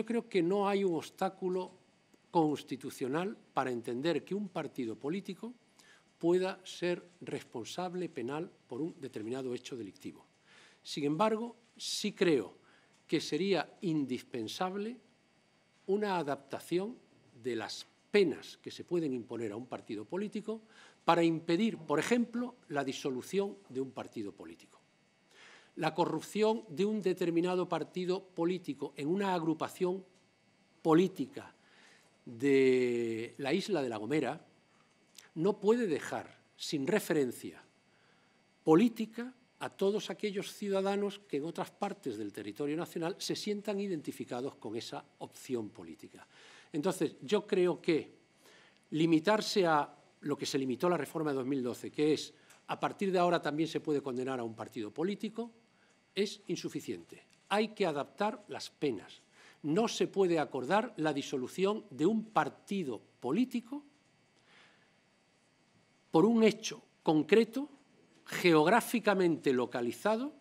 Yo creo que no hay un obstáculo constitucional para entender que un partido político pueda ser responsable penal por un determinado hecho delictivo. Sin embargo, sí creo que sería indispensable una adaptación de las penas que se pueden imponer a un partido político para impedir, por ejemplo, la disolución de un partido político. La corrupción de un determinado partido político en una agrupación política de la isla de La Gomera no puede dejar sin referencia política a todos aquellos ciudadanos que en otras partes del territorio nacional se sientan identificados con esa opción política. Entonces, yo creo que limitarse a lo que se limitó la reforma de 2012, que es a partir de ahora también se puede condenar a un partido político, es insuficiente. Hay que adaptar las penas. No se puede acordar la disolución de un partido político por un hecho concreto, geográficamente localizado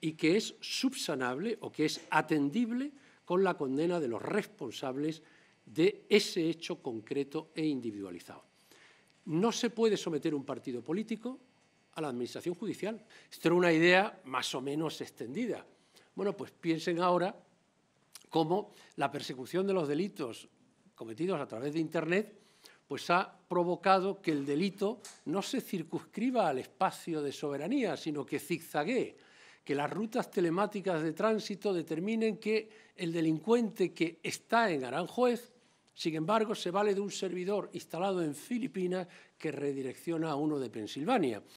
y que es subsanable o que es atendible con la condena de los responsables de ese hecho concreto e individualizado. No se puede someter un partido político a la administración judicial. Esto era una idea más o menos extendida. Bueno, pues piensen ahora cómo la persecución de los delitos cometidos a través de Internet pues ha provocado que el delito no se circunscriba al espacio de soberanía, sino que zigzaguee, que las rutas telemáticas de tránsito determinen que el delincuente que está en Aranjuez sin embargo, se vale de un servidor instalado en Filipinas que redirecciona a uno de Pensilvania.